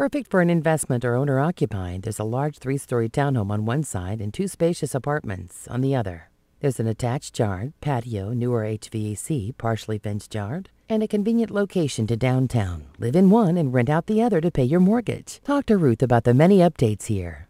Perfect for an investment or owner occupied, there's a large three story townhome on one side and two spacious apartments on the other. There's an attached yard, patio, newer HVAC, partially fenced yard, and a convenient location to downtown. Live in one and rent out the other to pay your mortgage. Talk to Ruth about the many updates here.